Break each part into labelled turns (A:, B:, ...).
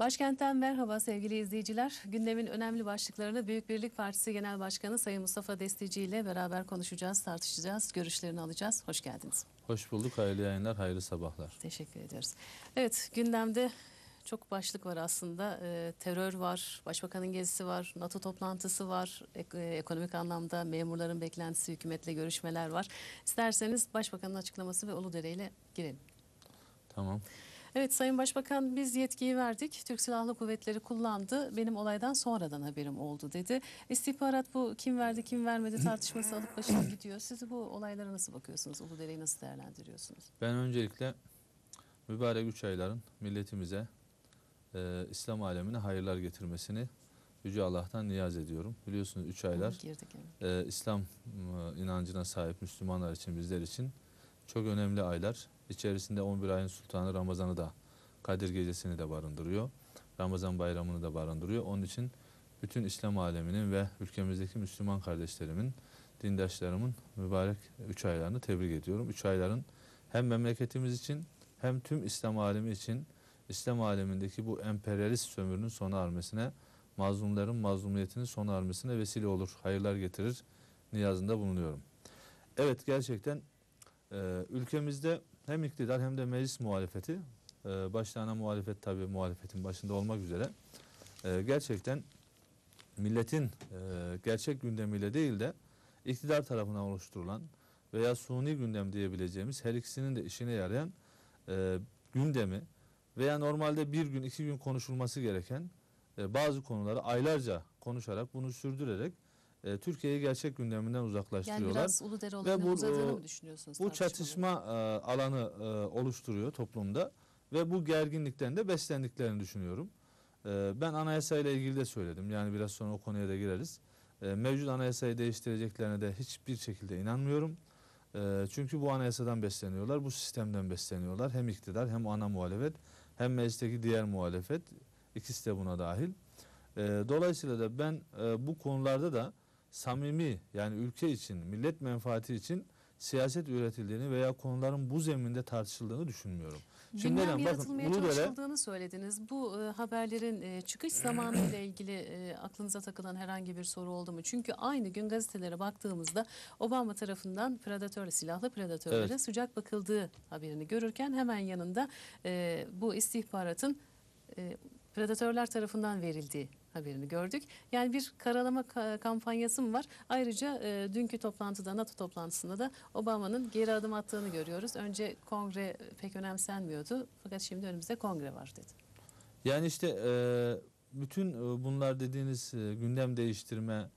A: Başkentten merhaba sevgili izleyiciler. Gündemin önemli başlıklarını Büyük Birlik Partisi Genel Başkanı Sayın Mustafa Destici ile beraber konuşacağız, tartışacağız, görüşlerini alacağız. Hoş geldiniz.
B: Hoş bulduk. Hayırlı yayınlar, hayırlı sabahlar.
A: Teşekkür ediyoruz. Evet gündemde çok başlık var aslında. Ee, terör var, başbakanın gezisi var, NATO toplantısı var, ek- e, ekonomik anlamda memurların beklentisi, hükümetle görüşmeler var. İsterseniz başbakanın açıklaması ve Uludere ile girelim.
B: Tamam.
A: Evet Sayın Başbakan biz yetkiyi verdik. Türk Silahlı Kuvvetleri kullandı. Benim olaydan sonradan haberim oldu dedi. İstihbarat bu kim verdi kim vermedi tartışması alıp başına gidiyor. Siz bu olaylara nasıl bakıyorsunuz? Uludere'yi nasıl değerlendiriyorsunuz?
B: Ben öncelikle mübarek üç ayların milletimize, e, İslam alemine hayırlar getirmesini Yüce Allah'tan niyaz ediyorum. Biliyorsunuz üç aylar
A: Girdik evet.
B: e, İslam e, inancına sahip Müslümanlar için, bizler için çok önemli aylar. İçerisinde 11 ayın sultanı Ramazan'ı da, Kadir Gecesi'ni de barındırıyor. Ramazan bayramını da barındırıyor. Onun için bütün İslam aleminin ve ülkemizdeki Müslüman kardeşlerimin, dindaşlarımın mübarek üç aylarını tebrik ediyorum. Üç ayların hem memleketimiz için hem tüm İslam alemi için İslam alemindeki bu emperyalist sömürünün sona ermesine, mazlumların mazlumiyetinin sona ermesine vesile olur, hayırlar getirir niyazında bulunuyorum. Evet gerçekten e, ülkemizde hem iktidar hem de meclis muhalefeti, e, başta ana muhalefet tabii muhalefetin başında olmak üzere e, gerçekten milletin e, gerçek gündemiyle değil de iktidar tarafından oluşturulan veya suni gündem diyebileceğimiz her ikisinin de işine yarayan e, gündemi veya normalde bir gün iki gün konuşulması gereken e, bazı konuları aylarca konuşarak bunu sürdürerek e, Türkiye'yi gerçek gündeminden
A: Yani
B: uzaklaştırıyorlar.
A: biraz Uludere
B: bu,
A: uzadığını
B: e,
A: mı düşünüyorsunuz?
B: Bu çatışma e, alanı e, oluşturuyor toplumda ve bu gerginlikten de beslendiklerini düşünüyorum. E, ben anayasayla ilgili de söyledim. Yani biraz sonra o konuya da gireriz. E, mevcut anayasayı değiştireceklerine de hiçbir şekilde inanmıyorum. E, çünkü bu anayasadan besleniyorlar, bu sistemden besleniyorlar. Hem iktidar hem ana muhalefet hem meclisteki diğer muhalefet ikisi de buna dahil. E, dolayısıyla da ben e, bu konularda da samimi yani ülke için, millet menfaati için siyaset üretildiğini veya konuların bu zeminde tartışıldığını düşünmüyorum.
A: Gündem
B: neden? Bakın, Uludere-
A: söylediniz. Bu e, haberlerin e, çıkış zamanı ile ilgili e, aklınıza takılan herhangi bir soru oldu mu? Çünkü aynı gün gazetelere baktığımızda Obama tarafından predatör, silahlı predatörlere
B: Evet.
A: sıcak bakıldığı haberini görürken hemen yanında e, bu istihbaratın e, predatörler tarafından verildiği haberini gördük. Yani bir karalama ka- kampanyası mı var? Ayrıca e, dünkü toplantıda, NATO toplantısında da Obama'nın geri adım attığını görüyoruz. Önce kongre pek önemsenmiyordu. Fakat şimdi önümüzde kongre var dedi.
B: Yani işte e, bütün e, bunlar dediğiniz e, gündem değiştirme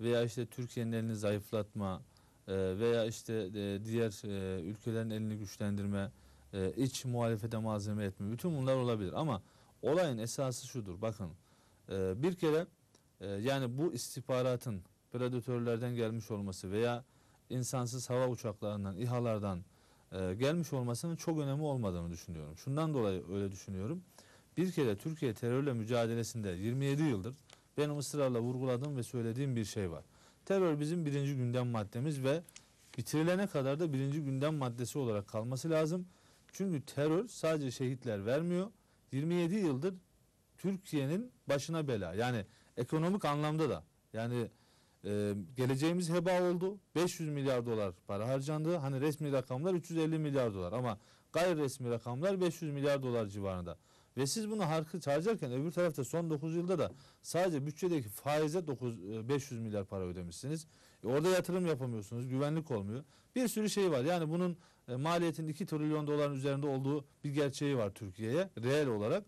B: veya işte Türkiye'nin elini zayıflatma e, veya işte e, diğer e, ülkelerin elini güçlendirme, e, iç muhalefete malzeme etme bütün bunlar olabilir ama olayın esası şudur bakın e, bir kere e, yani bu istihbaratın predatörlerden gelmiş olması veya insansız hava uçaklarından, İHA'lardan e, gelmiş olmasının çok önemi olmadığını düşünüyorum. Şundan dolayı öyle düşünüyorum. Bir kere Türkiye terörle mücadelesinde 27 yıldır benim ısrarla vurguladığım ve söylediğim bir şey var. Terör bizim birinci gündem maddemiz ve bitirilene kadar da birinci gündem maddesi olarak kalması lazım. Çünkü terör sadece şehitler vermiyor. 27 yıldır Türkiye'nin başına bela. Yani ekonomik anlamda da. Yani e, geleceğimiz heba oldu. 500 milyar dolar para harcandı. Hani resmi rakamlar 350 milyar dolar ama gayri resmi rakamlar 500 milyar dolar civarında. Ve siz bunu harcı harcarken öbür tarafta son 9 yılda da sadece bütçedeki faize 9 e, 500 milyar para ödemişsiniz. E, orada yatırım yapamıyorsunuz, güvenlik olmuyor. Bir sürü şey var. Yani bunun e, maliyetin 2 trilyon doların üzerinde olduğu bir gerçeği var Türkiye'ye reel olarak,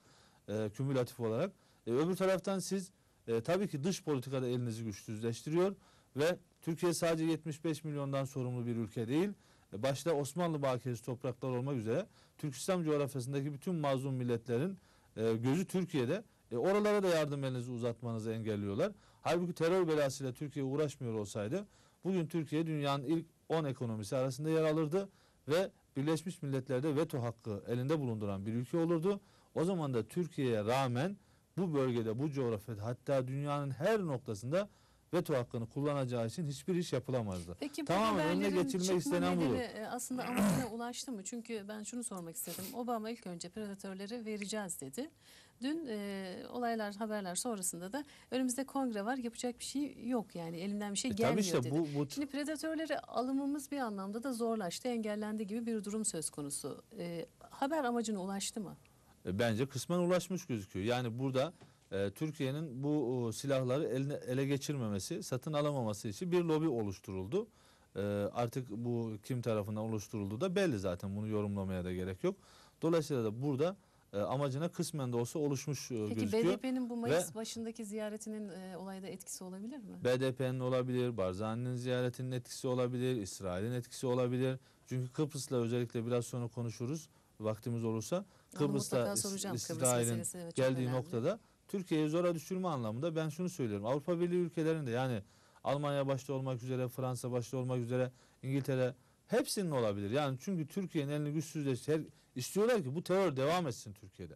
B: e, kümülatif olarak. E, öbür taraftan siz e, tabii ki dış politikada elinizi güçsüzleştiriyor ve Türkiye sadece 75 milyondan sorumlu bir ülke değil. E, başta Osmanlı bakiyesi topraklar olmak üzere Türk İslam coğrafyasındaki bütün mazlum milletlerin e, gözü Türkiye'de. E, oralara da yardım elinizi uzatmanızı engelliyorlar. Halbuki terör belasıyla Türkiye uğraşmıyor olsaydı bugün Türkiye dünyanın ilk 10 ekonomisi arasında yer alırdı ve Birleşmiş Milletler'de veto hakkı elinde bulunduran bir ülke olurdu. O zaman da Türkiye'ye rağmen bu bölgede, bu coğrafyada hatta dünyanın her noktasında veto hakkını kullanacağı için hiçbir iş yapılamazdı.
A: Peki bu
B: Tamamen önüne geçilmek istenen budur.
A: e, aslında amacına ulaştı mı? Çünkü ben şunu sormak istedim. Obama ilk önce predatörleri vereceğiz dedi. Dün e, olaylar, haberler sonrasında da önümüzde kongre var. Yapacak bir şey yok yani elimden bir şey
B: E,
A: gelmiyor
B: işte
A: dedi.
B: bu, bu
A: Şimdi predatörleri alımımız bir anlamda da zorlaştı, engellendi gibi bir durum söz konusu. E, haber amacına ulaştı mı?
B: E, bence kısmen ulaşmış gözüküyor. Yani burada e, Türkiye'nin bu o, silahları eline, ele geçirmemesi, satın alamaması için bir lobi oluşturuldu. E, artık bu kim tarafından oluşturulduğu da belli zaten. Bunu yorumlamaya da gerek yok. Dolayısıyla da burada e, amacına kısmen de olsa oluşmuş e,
A: Peki
B: gözüküyor.
A: BDP'nin bu Mayıs
B: Ve-
A: başındaki ziyaretinin e, olayda etkisi olabilir mi?
B: BDP'nin olabilir, Barzani'nin ziyaretinin etkisi olabilir, İsrail'in etkisi olabilir. Çünkü Kıbrıs'la özellikle biraz sonra konuşuruz vaktimiz olursa.
A: Onu
B: Kıbrıs'la
A: mutlaka
B: İs-
A: soracağım. Kıbrıs
B: İsrail'in
A: evet, çok
B: geldiği
A: önemli.
B: noktada Türkiye'yi zora düşürme anlamında ben şunu söylüyorum. Avrupa Birliği ülkelerinde yani Almanya başta olmak üzere, Fransa başta olmak üzere, İngiltere hepsinin olabilir. Yani çünkü Türkiye'nin elini güçsüzleştir. istiyorlar ki bu terör devam etsin Türkiye'de.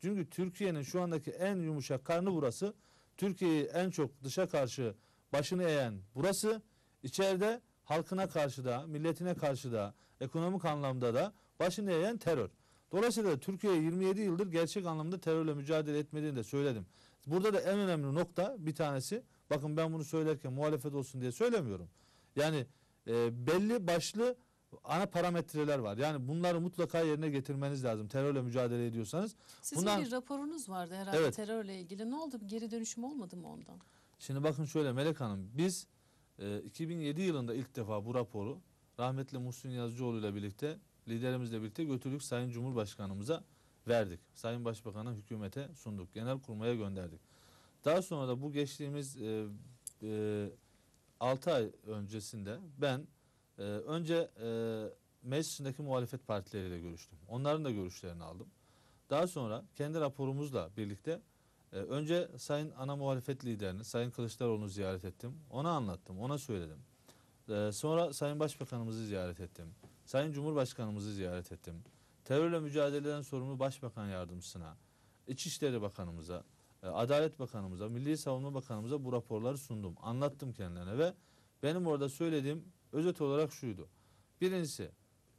B: Çünkü Türkiye'nin şu andaki en yumuşak karnı burası. Türkiye'yi en çok dışa karşı başını eğen burası. İçeride halkına karşı da, milletine karşı da, ekonomik anlamda da başını eğen terör. Dolayısıyla Türkiye 27 yıldır gerçek anlamda terörle mücadele etmediğini de söyledim. Burada da en önemli nokta bir tanesi, bakın ben bunu söylerken muhalefet olsun diye söylemiyorum. Yani e, belli başlı ana parametreler var. Yani bunları mutlaka yerine getirmeniz lazım. Terörle mücadele ediyorsanız.
A: Sizin
B: Bundan-
A: bir raporunuz vardı herhalde
B: Evet.
A: terörle ilgili. Ne oldu? Geri dönüşüm olmadı mı ondan?
B: Şimdi bakın şöyle Melek Hanım biz e, 2007 yılında ilk defa bu raporu rahmetli Muhsin Yazıcıoğlu ile birlikte liderimizle birlikte götürdük Sayın Cumhurbaşkanımıza verdik. Sayın Başbakan'a hükümete sunduk. Genelkurmay'a gönderdik. Daha sonra da bu geçtiğimiz e, e, 6 ay öncesinde ben e, önce e, meclis içindeki muhalefet partileriyle görüştüm. Onların da görüşlerini aldım. Daha sonra kendi raporumuzla birlikte ee, önce Sayın ana muhalefet liderini, Sayın Kılıçdaroğlu'nu ziyaret ettim. Ona anlattım, ona söyledim. Ee, sonra Sayın Başbakanımızı ziyaret ettim. Sayın Cumhurbaşkanımızı ziyaret ettim. Terörle mücadeleden sorumlu Başbakan Yardımcısına, İçişleri Bakanımıza, e, Adalet Bakanımıza, Milli Savunma Bakanımıza bu raporları sundum. Anlattım kendilerine ve benim orada söylediğim özet olarak şuydu. Birincisi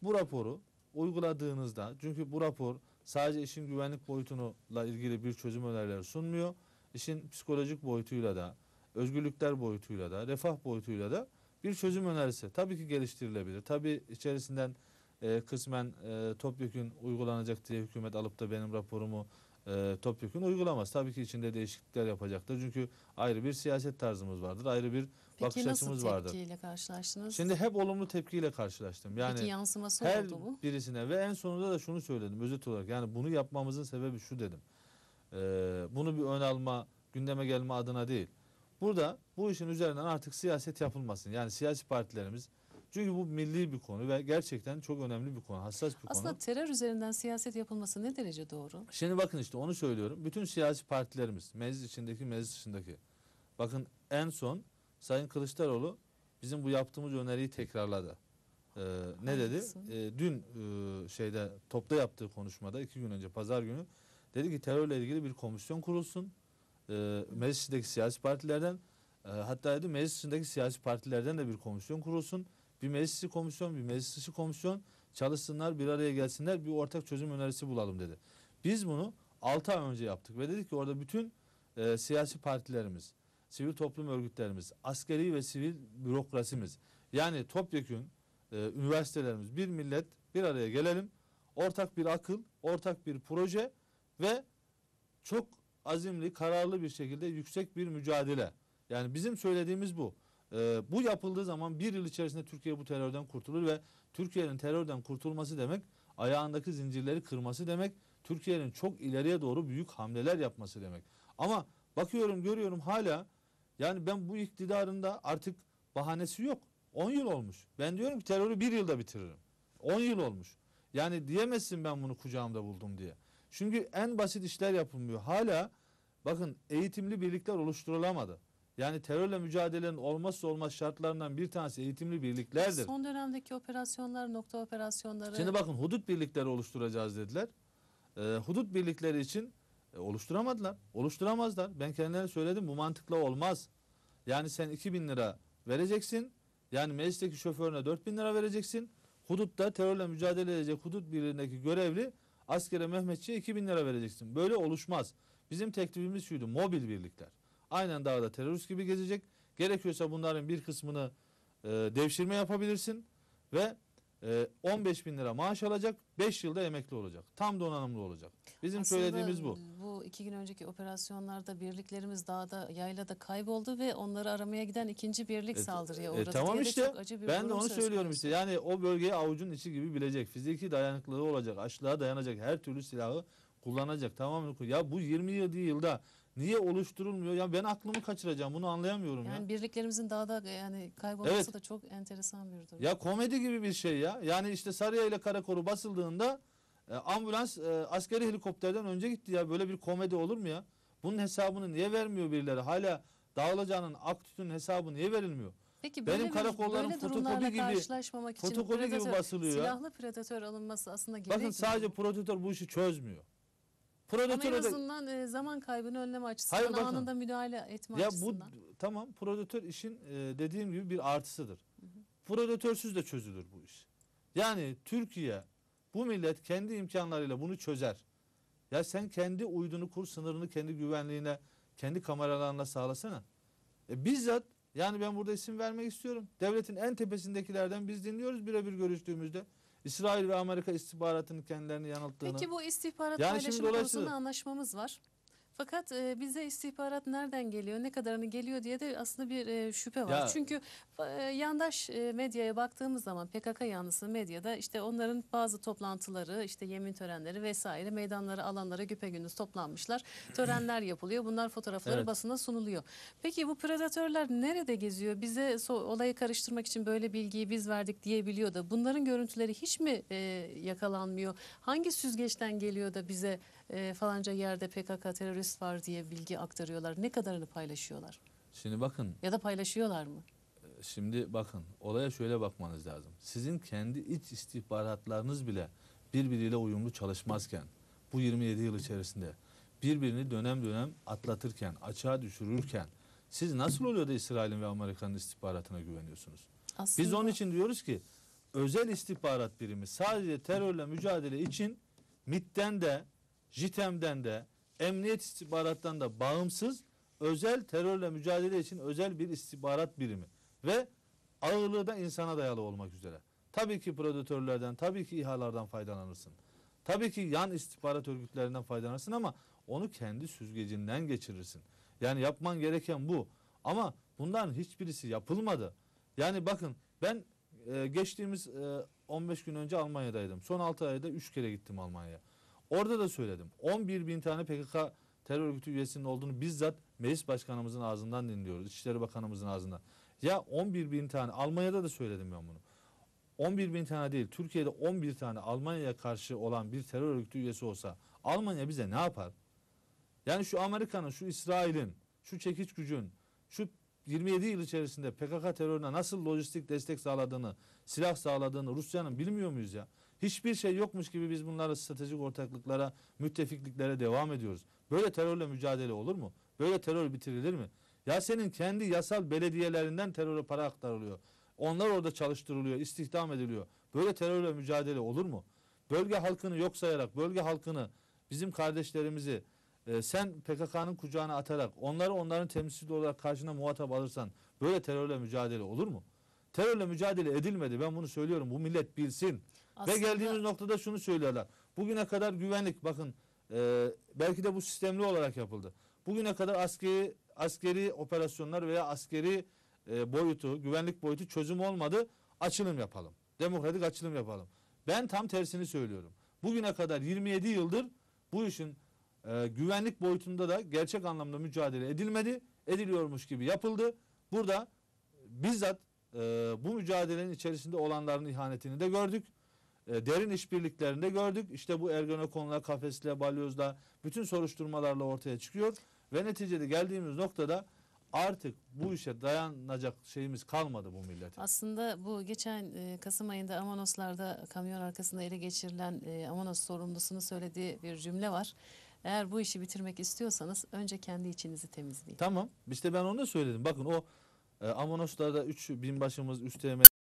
B: bu raporu uyguladığınızda çünkü bu rapor sadece işin güvenlik boyutuyla ilgili bir çözüm önerileri sunmuyor. İşin psikolojik boyutuyla da, özgürlükler boyutuyla da, refah boyutuyla da bir çözüm önerisi tabii ki geliştirilebilir. Tabii içerisinden e, kısmen e, topyekün uygulanacak diye hükümet alıp da benim raporumu e, topyekün uygulamaz. Tabii ki içinde değişiklikler yapacaktır. Çünkü ayrı bir siyaset tarzımız vardır. Ayrı bir bakış
A: Peki nasıl
B: açımız vardır.
A: tepkiyle karşılaştınız?
B: Şimdi hep olumlu tepkiyle karşılaştım. Yani
A: Peki yansıması
B: her
A: oldu mu?
B: birisine ve en sonunda da şunu söyledim özet olarak. Yani bunu yapmamızın sebebi şu dedim. Ee, bunu bir ön alma, gündeme gelme adına değil. Burada bu işin üzerinden artık siyaset yapılmasın. Yani siyasi partilerimiz çünkü bu milli bir konu ve gerçekten çok önemli bir konu, hassas bir
A: Aslında
B: konu.
A: terör üzerinden siyaset yapılması ne derece doğru?
B: Şimdi bakın işte onu söylüyorum. Bütün siyasi partilerimiz, meclis içindeki, meclis dışındaki. Bakın en son Sayın Kılıçdaroğlu bizim bu yaptığımız öneriyi tekrarladı. Ee, ne dedi? Ee, dün e, şeyde topta yaptığı konuşmada iki gün önce pazar günü dedi ki terörle ilgili bir komisyon kurulsun. Ee, meclis içindeki siyasi partilerden e, hatta dedi meclis içindeki siyasi partilerden de bir komisyon kurulsun. Bir meclis komisyon, bir meclis dışı komisyon çalışsınlar, bir araya gelsinler, bir ortak çözüm önerisi bulalım dedi. Biz bunu 6 ay önce yaptık ve dedik ki orada bütün e, siyasi partilerimiz, sivil toplum örgütlerimiz, askeri ve sivil bürokrasimiz yani topyekün e, üniversitelerimiz, bir millet bir araya gelelim. Ortak bir akıl, ortak bir proje ve çok azimli, kararlı bir şekilde yüksek bir mücadele. Yani bizim söylediğimiz bu. E, bu yapıldığı zaman bir yıl içerisinde Türkiye bu terörden kurtulur ve Türkiye'nin terörden kurtulması demek ayağındaki zincirleri kırması demek. Türkiye'nin çok ileriye doğru büyük hamleler yapması demek. Ama bakıyorum görüyorum hala yani ben bu iktidarında artık bahanesi yok. 10 yıl olmuş. Ben diyorum ki terörü bir yılda bitiririm. 10 yıl olmuş. Yani diyemezsin ben bunu kucağımda buldum diye. Çünkü en basit işler yapılmıyor. Hala bakın eğitimli birlikler oluşturulamadı. Yani terörle mücadelenin olmazsa olmaz şartlarından bir tanesi eğitimli birliklerdir.
A: Son dönemdeki operasyonlar, nokta operasyonları
B: Şimdi bakın hudut birlikleri oluşturacağız dediler. Ee, hudut birlikleri için e, oluşturamadılar. Oluşturamazlar. Ben kendilerine söyledim bu mantıkla olmaz. Yani sen 2000 lira vereceksin. Yani meclisteki şoförüne 4000 lira vereceksin. Hudutta terörle mücadele edecek hudut birliğindeki görevli Askere Mehmetçi'ye 2000 lira vereceksin. Böyle oluşmaz. Bizim teklifimiz şuydu. Mobil birlikler. Aynen dağda terörist gibi gezecek. Gerekiyorsa bunların bir kısmını e, devşirme yapabilirsin ve e, 15 bin lira maaş alacak. 5 yılda emekli olacak. Tam donanımlı olacak. Bizim
A: Aslında
B: söylediğimiz bu.
A: Bu iki gün önceki operasyonlarda birliklerimiz dağda, yaylada kayboldu ve onları aramaya giden ikinci birlik
B: E,
A: saldırıya
B: e,
A: uğradı
B: tamam
A: diye de
B: işte.
A: bir
B: Ben de onu söylüyorum işte. Yani o bölgeyi avucun içi gibi bilecek. Fiziki dayanıklılığı olacak. Açlığa dayanacak. Her türlü silahı kullanacak. Tamam mı? Ya bu 27 yılda niye oluşturulmuyor? Ya ben aklımı kaçıracağım. Bunu anlayamıyorum ya.
A: Yani birliklerimizin dağda yani kaybolması
B: Evet.
A: da çok enteresan bir durum.
B: Ya komedi gibi bir şey ya. Yani işte Sarıya ile Karakoru basıldığında e, ambulans e, askeri helikopterden önce gitti ya. Böyle bir komedi olur mu ya? Bunun hesabını niye vermiyor birileri? Hala dağılacağının aktütün hesabı niye verilmiyor?
A: Peki
B: benim
A: böyle
B: karakollarım
A: böyle
B: fotokopi gibi-
A: karşılaşmamak için
B: fotokopi gibi
A: predatör-
B: basılıyor ya.
A: silahlı predatör alınması aslında gerekmiyor.
B: Bakın sadece prodüktör bu işi çözmüyor.
A: Ama en azından e, zaman kaybını önleme açısından
B: Hayır, bakın.
A: anında müdahale etme
B: ya bu
A: açısından.
B: tamam prodüktör işin e, dediğim gibi bir artısıdır. Prodütörsüz de çözülür bu iş. Yani Türkiye bu millet kendi imkanlarıyla bunu çözer. Ya sen kendi uydunu kur sınırını kendi güvenliğine kendi kameralarına sağlasana. E, bizzat yani ben burada isim vermek istiyorum. Devletin en tepesindekilerden biz dinliyoruz birebir görüştüğümüzde. İsrail ve Amerika istihbaratının kendilerini yanılttığını.
A: Peki bu istihbarat
B: Yani
A: paylaşımı konusunda anlaşmamız var. Fakat e, bize istihbarat nereden geliyor, ne kadarını geliyor diye de aslında bir e, şüphe var.
B: Ya-
A: Çünkü e, yandaş e, medyaya baktığımız zaman PKK yanlısı medyada işte onların bazı toplantıları, işte yemin törenleri vesaire meydanlara, alanlara güpegündüz toplanmışlar. Törenler yapılıyor. Bunlar fotoğrafları
B: Evet.
A: basına sunuluyor. Peki bu predatörler nerede geziyor? Bize so- olayı karıştırmak için böyle bilgiyi biz verdik diyebiliyor da bunların görüntüleri hiç mi e, yakalanmıyor? Hangi süzgeçten geliyor da bize e, falanca yerde PKK terörist var diye bilgi aktarıyorlar? Ne kadarını paylaşıyorlar?
B: Şimdi bakın
A: Ya da paylaşıyorlar mı?
B: Şimdi bakın olaya şöyle bakmanız lazım. Sizin kendi iç istihbaratlarınız bile birbiriyle uyumlu çalışmazken bu 27 yıl içerisinde birbirini dönem dönem atlatırken, açığa düşürürken siz nasıl oluyor da İsrail'in ve Amerika'nın istihbaratına güveniyorsunuz?
A: Aslında
B: Biz onun için diyoruz ki özel istihbarat birimi sadece terörle mücadele için MİT'ten de, JITEM'den de, emniyet istihbarattan da bağımsız özel terörle mücadele için özel bir istihbarat birimi ve ağırlığı da insana dayalı olmak üzere. Tabii ki predatörlerden, tabii ki İHA'lardan faydalanırsın. Tabii ki yan istihbarat örgütlerinden faydalanırsın ama onu kendi süzgecinden geçirirsin. Yani yapman gereken bu. Ama bunların hiçbirisi yapılmadı. Yani bakın ben e, geçtiğimiz e, 15 gün önce Almanya'daydım. Son 6 ayda 3 kere gittim Almanya'ya. Orada da söyledim. 11 bin tane PKK terör örgütü üyesinin olduğunu bizzat meclis başkanımızın ağzından dinliyoruz. İçişleri Bakanımızın ağzından. Ya 11 bin tane Almanya'da da söyledim ben bunu. 11 bin tane değil Türkiye'de 11 tane Almanya'ya karşı olan bir terör örgütü üyesi olsa Almanya bize ne yapar? Yani şu Amerika'nın, şu İsrail'in, şu çekiç gücün, şu 27 yıl içerisinde PKK terörüne nasıl lojistik destek sağladığını, silah sağladığını Rusya'nın bilmiyor muyuz ya? Hiçbir şey yokmuş gibi biz bunlara stratejik ortaklıklara, müttefikliklere devam ediyoruz. Böyle terörle mücadele olur mu? Böyle terör bitirilir mi? Ya senin kendi yasal belediyelerinden teröre para aktarılıyor. Onlar orada çalıştırılıyor, istihdam ediliyor. Böyle terörle mücadele olur mu? Bölge halkını yok sayarak, bölge halkını, bizim kardeşlerimizi e, sen PKK'nın kucağına atarak, onları onların temsilcisi olarak karşına muhatap alırsan böyle terörle mücadele olur mu? Terörle mücadele edilmedi. Ben bunu söylüyorum. Bu millet bilsin.
A: Aslında-
B: Ve geldiğimiz noktada şunu söylüyorlar. Bugüne kadar güvenlik bakın e, belki de bu sistemli olarak yapıldı. Bugüne kadar askeri askeri operasyonlar veya askeri e, boyutu, güvenlik boyutu çözüm olmadı. Açılım yapalım. Demokratik açılım yapalım. Ben tam tersini söylüyorum. Bugüne kadar 27 yıldır bu işin e, güvenlik boyutunda da gerçek anlamda mücadele edilmedi. Ediliyormuş gibi yapıldı. Burada bizzat e, bu mücadelenin içerisinde olanların ihanetini de gördük. E, derin işbirliklerinde gördük. İşte bu Ergenekon'la, Kafes'le, Balyoz'la bütün soruşturmalarla ortaya çıkıyor. Ve neticede geldiğimiz noktada artık bu işe dayanacak şeyimiz kalmadı bu milletin.
A: Aslında bu geçen e, Kasım ayında Amanoslar'da kamyon arkasında ele geçirilen e, Amanos sorumlusunun söylediği bir cümle var. Eğer bu işi bitirmek istiyorsanız önce kendi içinizi temizleyin.
B: Tamam. İşte ben onu söyledim. Bakın o e, Amonoslar'da 3 binbaşımız, üsteğmen